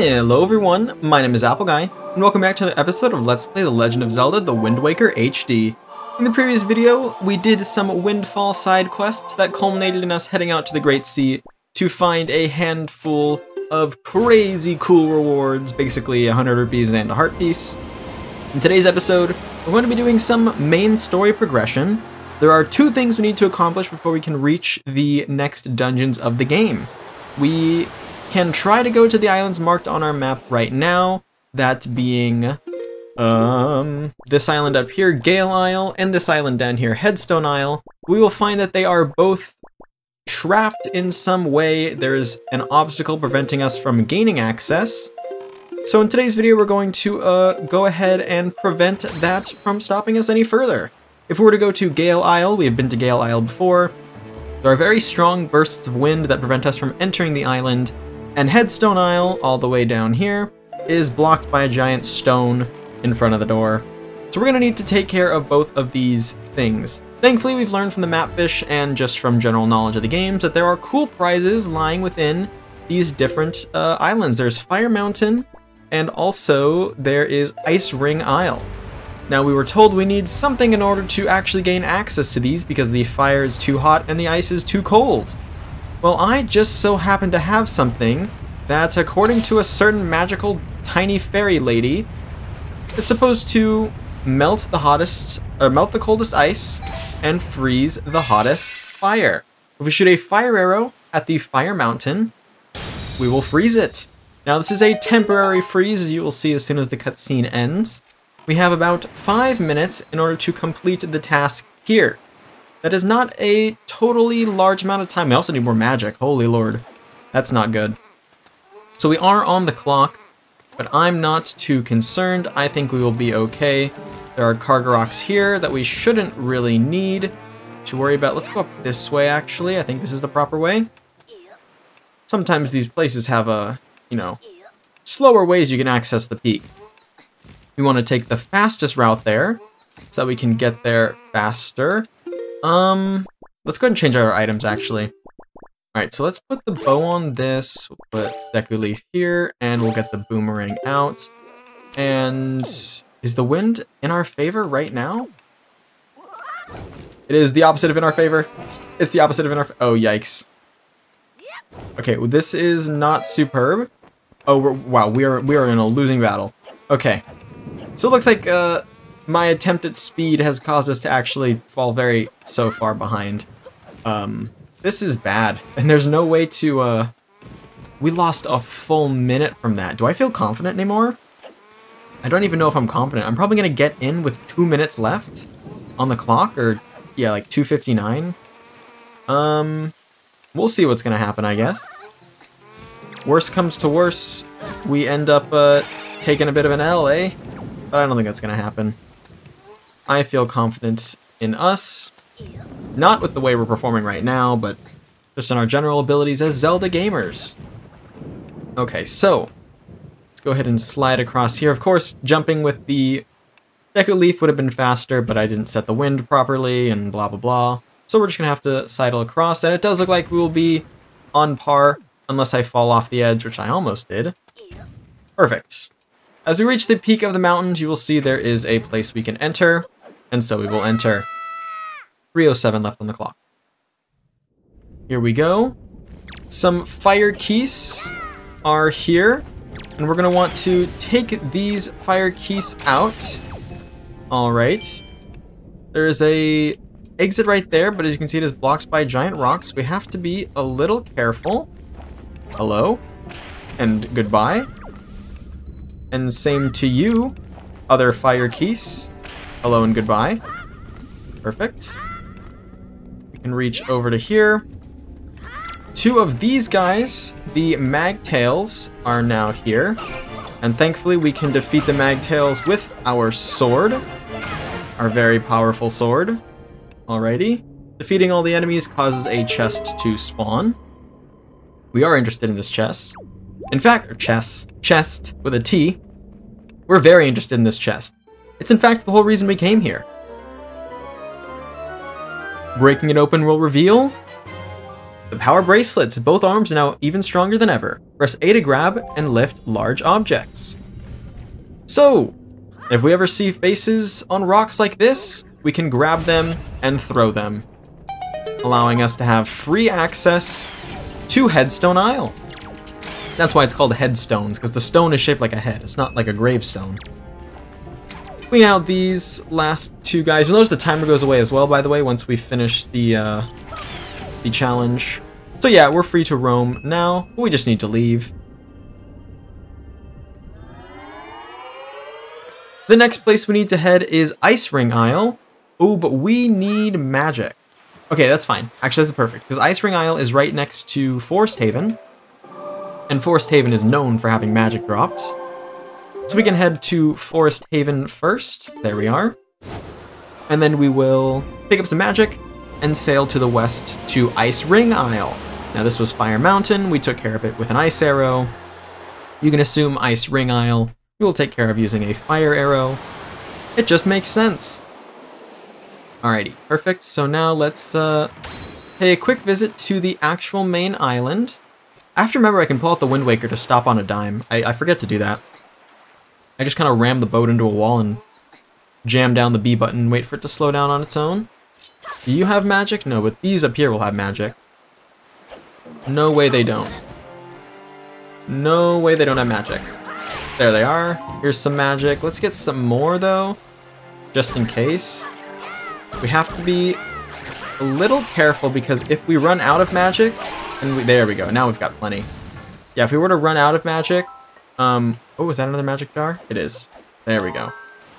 Hello everyone, my name is Apple Guy, and welcome back to another episode of Let's Play The Legend of Zelda The Wind Waker HD. In the previous video, we did some Windfall side quests that culminated in us heading out to the Great Sea to find a handful of crazy cool rewards, basically 100 rupees and a heart piece. In today's episode, we're going to be doing some main story progression. There are two things we need to accomplish before we can reach the next dungeons of the game. We can try to go to the islands marked on our map right now, that being um, this island up here, Gale Isle, and this island down here, Headstone Isle. We will find that they are both trapped in some way. There's an obstacle preventing us from gaining access. So in today's video, we're going to uh, go ahead and prevent that from stopping us any further. If we were to go to Gale Isle, we have been to Gale Isle before, there are very strong bursts of wind that prevent us from entering the island, and Headstone Isle, all the way down here, is blocked by a giant stone in front of the door. So we're going to need to take care of both of these things. Thankfully, we've learned from the Mapfish and just from general knowledge of the games that there are cool prizes lying within these different uh, islands. There's Fire Mountain, and also there is Ice Ring Isle. Now we were told we need something in order to actually gain access to these because the fire is too hot and the ice is too cold. Well, I just so happen to have something that, according to a certain magical tiny fairy lady, it's supposed to melt the hottest, or melt the coldest ice and freeze the hottest fire. If we shoot a fire arrow at the fire mountain, we will freeze it. Now this is a temporary freeze, as you will see as soon as the cutscene ends. We have about five minutes in order to complete the task here. That is not a totally large amount of time. I also need more magic. Holy lord. That's not good. So we are on the clock, but I'm not too concerned. I think we will be okay. There are Kargarocs here that we shouldn't really need to worry about. Let's go up this way, actually. I think this is the proper way. Sometimes these places have a, you know, slower ways you can access the peak. We want to take the fastest route there so that we can get there faster. Um, let's go ahead and change our items, actually. Alright, so let's put the bow on this, put Deku Leaf here, and we'll get the boomerang out. And is the wind in our favor right now? It is the opposite of in our favor. It's the opposite of in our... Oh, yikes. Okay, well, this is not superb. Oh, wow, we are we are in a losing battle. Okay. So it looks like uh, my attempt at speed has caused us to actually fall very so far behind. Um, this is bad, and there's no way to, uh, we lost a full minute from that. Do I feel confident anymore? I don't even know if I'm confident. I'm probably to get in with two minutes left on the clock, or, yeah, like 2.59. Um, we'll see what's to happen, I guess. Worst comes to worst, we end up, uh, taking a bit of an L, eh? But I don't think that's to happen. I feel confident in us. Not with the way we're performing right now, but just in our general abilities as Zelda gamers. Okay, so let's go ahead and slide across here. Of course, jumping with the Deku Leaf would have been faster, but I didn't set the wind properly and blah blah blah. So we're just gonna have to sidle across, and it does look like we will be on par unless I fall off the edge, which I almost did. Perfect. As we reach the peak of the mountains, you will see there is a place we can enter. And so we will enter 307 left on the clock. Here we go. Some Fire Keese are here. And we're going to want to take these Fire Keese out. Alright. There is a exit right there, but as you can see it is blocked by giant rocks. We have to be a little careful. Hello? And goodbye. And same to you, other Fire Keese. Hello and goodbye. Perfect. We can reach over to here. Two of these guys, the Magtails, are now here. And thankfully we can defeat the Magtails with our sword. Our very powerful sword. Alrighty. Defeating all the enemies causes a chest to spawn. We are interested in this chest. In fact, or chest, chest with a T. We're very interested in this chest. It's in fact the whole reason we came here. Breaking it open will reveal the power bracelets. Both arms are now even stronger than ever. Press A to grab and lift large objects. So, if we ever see faces on rocks like this, we can grab them and throw them, allowing us to have free access to Headstone Isle. That's why it's called Headstones, because the stone is shaped like a head. It's not like a gravestone. Clean out these last two guys. You'll notice the timer goes away as well, by the way, once we finish the, uh, the challenge. So yeah, we're free to roam now. We just need to leave. The next place we need to head is Ice Ring Isle. Oh, but we need magic. Okay, that's fine. Actually, that's perfect, because Ice Ring Isle is right next to Forest Haven. And Forest Haven is known for having magic drops. So we can head to Forest Haven first. There we are. And then we will pick up some magic and sail to the west to Ice Ring Isle. Now this was Fire Mountain. We took care of it with an ice arrow. You can assume Ice Ring Isle we will take care of using a fire arrow. It just makes sense. Alrighty, perfect. So now let's uh, pay a quick visit to the actual main island. I have to remember I can pull out the Wind Waker to stop on a dime. I, I forget to do that. I just kind of ram the boat into a wall and jam down the B button and wait for it to slow down on its own. Do you have magic? No, but these up here will have magic. No way they don't. No way they don't have magic. There they are. Here's some magic. Let's get some more, though, just in case. We have to be a little careful because if we run out of magic, and we, there we go. Now we've got plenty. Yeah, if we were to run out of magic, um, oh, is that another magic jar? It is. There we go.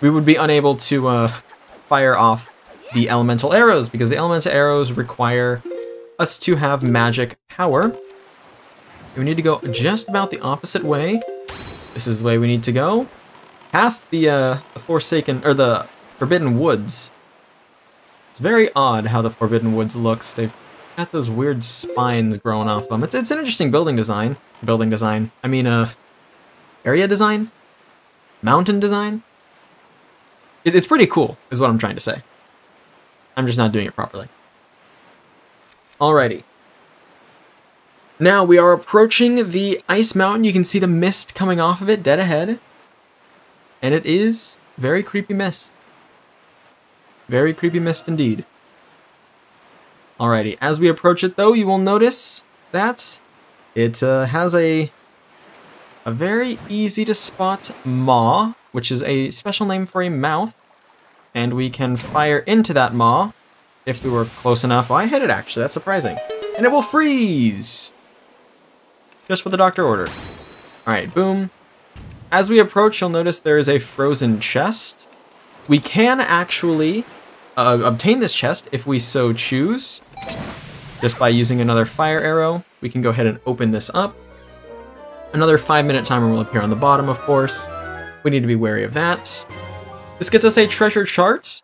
We would be unable to uh, fire off the elemental arrows because the elemental arrows require us to have magic power. We need to go just about the opposite way this is the way we need to go. Past the, uh, the Forsaken, or the Forbidden Woods. It's very odd how the Forbidden Woods looks. They've got those weird spines growing off them. It's, it's an interesting building design. Building design. I mean, uh, area design? Mountain design? It, it's pretty cool, is what I'm trying to say. I'm just not doing it properly. Alrighty. Now we are approaching the ice mountain. You can see the mist coming off of it dead ahead. And it is very creepy mist. Very creepy mist indeed. Alrighty, as we approach it though, you will notice that it uh, has a a very easy to spot maw, which is a special name for a mouth. And we can fire into that maw if we were close enough. Oh, I hit it actually, that's surprising. And it will freeze! Just what the doctor ordered. Alright, boom. As we approach, you'll notice there is a frozen chest. We can actually uh, obtain this chest if we so choose. Just by using another fire arrow, we can go ahead and open this up. Another five minute timer will appear on the bottom, of course. We need to be wary of that. This gets us a treasure chart,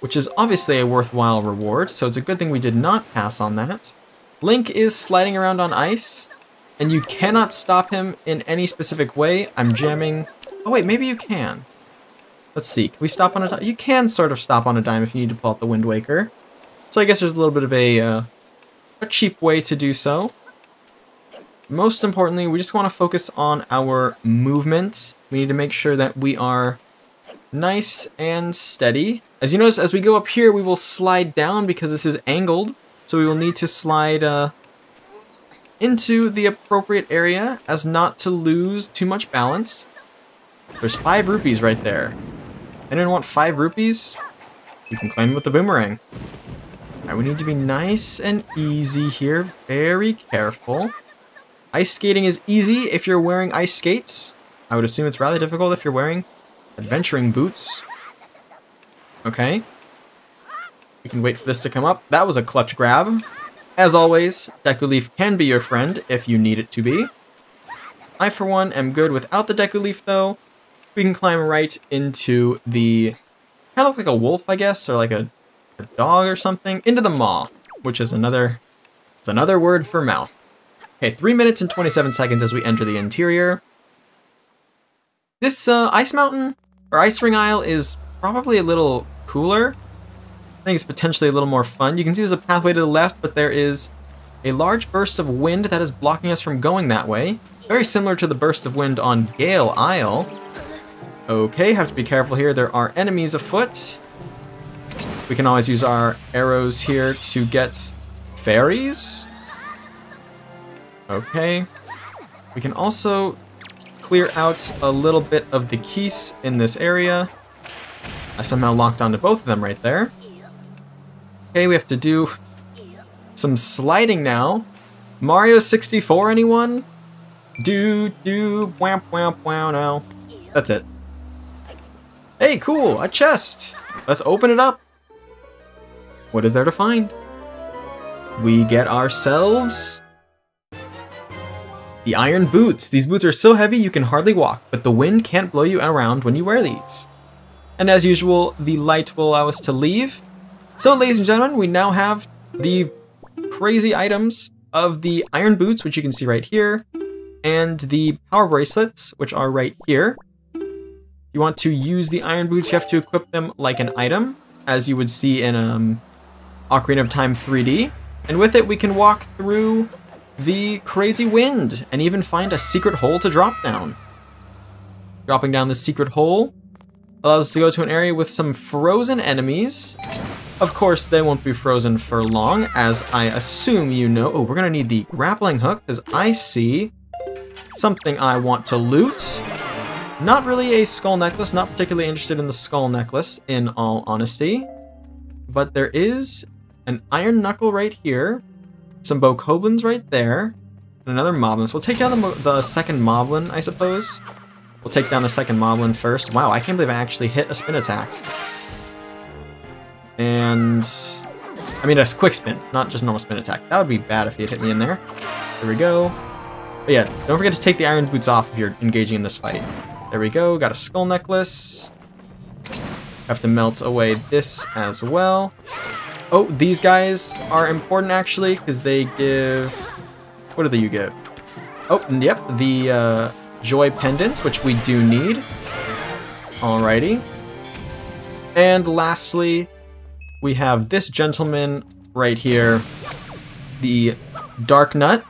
which is obviously a worthwhile reward, so it's a good thing we did not pass on that. Link is sliding around on ice, and you cannot stop him in any specific way. I'm jamming... Oh wait, maybe you can. Let's see, can we stop on a dime? You can sort of stop on a dime if you need to pull out the Wind Waker. So I guess there's a little bit of a, uh, a cheap way to do so. Most importantly, we just want to focus on our movement. We need to make sure that we are nice and steady. As you notice, as we go up here, we will slide down because this is angled. So we will need to slide uh, into the appropriate area as not to lose too much balance. There's five rupees right there. Anyone want five rupees? You can claim with the boomerang. Right, we need to be nice and easy here. Very careful. Ice skating is easy if you're wearing ice skates. I would assume it's rather difficult if you're wearing adventuring boots. Okay. We can wait for this to come up. That was a clutch grab. As always, Deku Leaf can be your friend if you need it to be. I, for one, am good without the Deku Leaf, though. We can climb right into the... kind of like a wolf, I guess, or like a, a dog or something. Into the maw, which is another... It's another word for mouth. Okay, 3 minutes and 27 seconds as we enter the interior. This uh, Ice Mountain, or Ice Ring Isle, is probably a little cooler I think it's potentially a little more fun. You can see there's a pathway to the left, but there is a large burst of wind that is blocking us from going that way. Very similar to the burst of wind on Gale Isle. Okay, have to be careful here. There are enemies afoot. We can always use our arrows here to get fairies. Okay. We can also clear out a little bit of the Keese in this area. I somehow locked onto both of them right there. Okay, we have to do some sliding now. Mario 64, anyone? Do, do, wham, wham, wham, now. That's it. Hey, cool, a chest! Let's open it up. What is there to find? We get ourselves... The iron boots. These boots are so heavy you can hardly walk, but the wind can't blow you around when you wear these. And as usual, the light will allow us to leave. So ladies and gentlemen, we now have the crazy items of the iron boots, which you can see right here, and the power bracelets, which are right here you want to use the iron boots, you have to equip them like an item, as you would see in um, Ocarina of Time 3D. And with it, we can walk through the crazy wind and even find a secret hole to drop down. Dropping down the secret hole allows us to go to an area with some frozen enemies. Of course, they won't be frozen for long, as I assume you know. Oh, we're to need the grappling hook, because I see something I want to loot. Not really a skull necklace, not particularly interested in the skull necklace, in all honesty. But there is an iron knuckle right here, some bokoblins right there, and another moblin. We'll take down the, the second moblin, I suppose. We'll take down the second moblin first. Wow, I can't believe I actually hit a spin attack. And... I mean, a quick spin, not just normal spin attack. That would be bad if he had hit me in there. There we go. But yeah, don't forget to take the iron boots off if you're engaging in this fight. There we go, got a skull necklace. Have to melt away this as well. Oh, these guys are important actually, because they give... What do they you give? Oh, yep, the uh, joy pendants, which we do need. Alrighty. And lastly, we have this gentleman right here, the Darknut.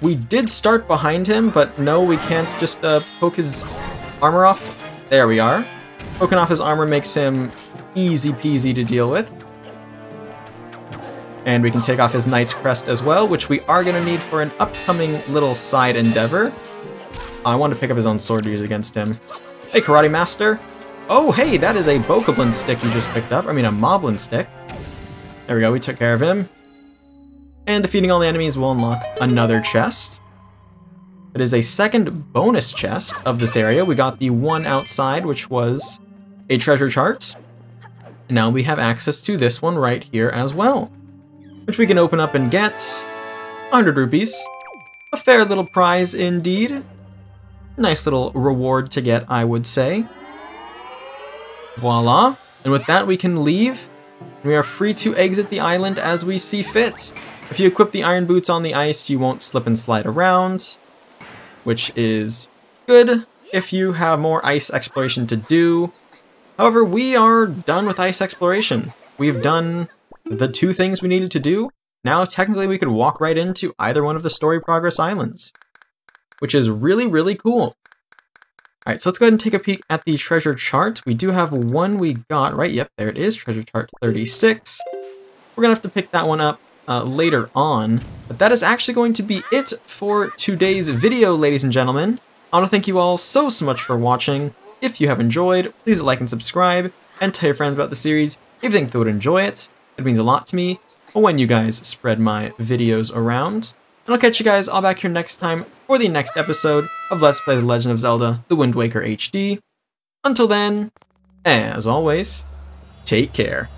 We did start behind him, but no, we can't just uh, poke his armor off. There we are. Poking off his armor makes him easy peasy to deal with. And we can take off his Knight's Crest as well, which we are going to need for an upcoming little side endeavor. I want to pick up his own sword to use against him. Hey, Karate Master. Oh, hey, that is a Bokoblin stick you just picked up. I mean, a Moblin stick. There we go, we took care of him and defeating all the enemies will unlock another chest. It is a second bonus chest of this area. We got the one outside, which was a treasure chart. Now we have access to this one right here as well, which we can open up and get 100 rupees. A fair little prize indeed. Nice little reward to get, I would say. Voila. And with that, we can leave. We are free to exit the island as we see fit. If you equip the iron boots on the ice, you won't slip and slide around, which is good if you have more ice exploration to do. However, we are done with ice exploration. We've done the two things we needed to do. Now, technically, we could walk right into either one of the Story Progress Islands, which is really, really cool. All right, so let's go ahead and take a peek at the treasure chart. We do have one we got, right? Yep, there it is, treasure chart 36. We're gonna have to pick that one up uh, later on. But that is actually going to be it for today's video, ladies and gentlemen. I want to thank you all so, so much for watching. If you have enjoyed, please like and subscribe, and tell your friends about the series if you think they would enjoy it. It means a lot to me when you guys spread my videos around. And I'll catch you guys all back here next time for the next episode of Let's Play The Legend of Zelda The Wind Waker HD. Until then, as always, take care.